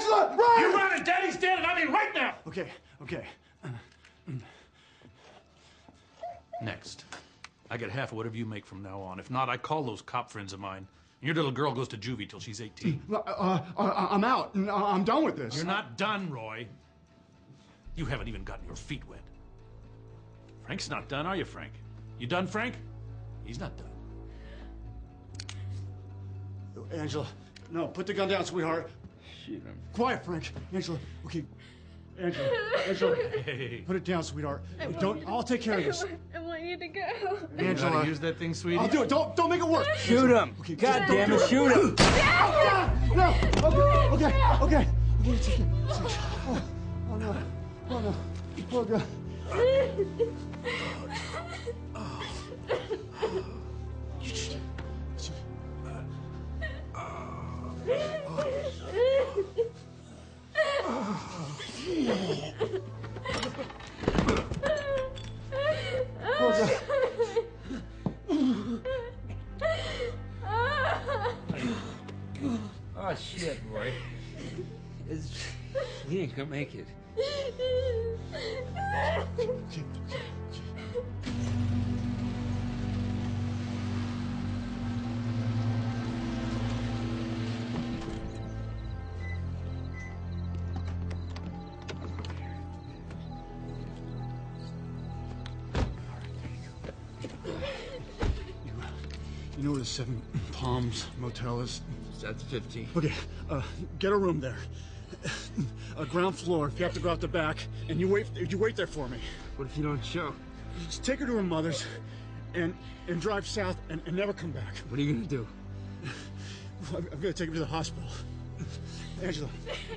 Angela, run! You run and Daddy's dead, and I mean right now. Okay, okay. Next. I get half of whatever you make from now on. If not, I call those cop friends of mine. And your little girl goes to juvie till she's 18. Uh, uh, uh, I'm out. Uh, I'm done with this. You're not done, Roy. You haven't even gotten your feet wet. Frank's not done, are you, Frank? You done, Frank? He's not done. Angela, no, put the gun down, sweetheart. Shoot him. Quiet, Frank. Angela, okay. Angela, Angela, Hey. put it down, sweetheart. Don't. I'll take care of this. I want you to go. Angela, how use that thing, sweetie? I'll do it. Don't. Don't make it worse. Shoot him! Okay, God damn do it, shoot him! Ah, no. Okay. Okay. Okay. Okay. It's okay. It's okay. Oh, oh no. Oh no. Oh god. Oh Oh, shit, Roy. It's, he ain't gonna make it. You know where the Seven Palms Motel is? That's 15. Okay, uh, get a room there. A ground floor. If you have to go out the back, and you wait, you wait there for me. What if you don't show? Just take her to her mother's, and and drive south, and, and never come back. What are you gonna do? I'm, I'm gonna take her to the hospital. Angela,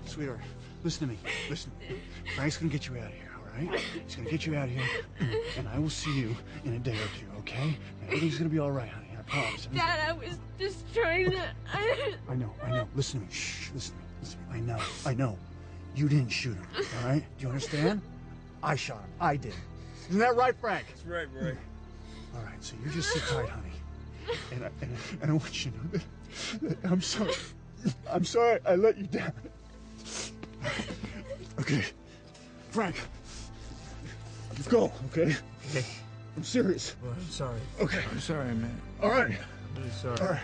sweetheart, listen to me. Listen. Frank's gonna get you out of here, all right? He's gonna get you out of here, and I will see you in a day or two, okay? Everything's gonna be all right, honey. I promise. Dad, I was just trying to. I... I know, I know. Listen to me. Shh, listen to me. Listen to me. I know, I know. You didn't shoot him, all right? Do you understand? I shot him. I did. Isn't that right, Frank? That's right, Roy. All right, so you just sit tight, honey. And I, and, and I want you to know that, that I'm sorry. I'm sorry I let you down. Okay. Frank. let's go, okay? Okay. I'm serious. Well, I'm sorry. Okay. I'm sorry, man. All right. I'm really sorry. All right.